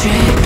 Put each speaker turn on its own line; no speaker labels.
学